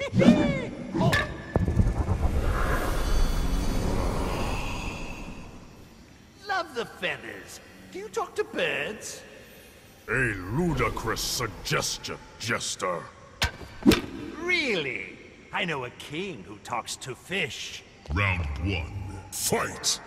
Love the feathers. Do you talk to birds? A ludicrous suggestion, Jester. Really? I know a king who talks to fish. Round one. Fight!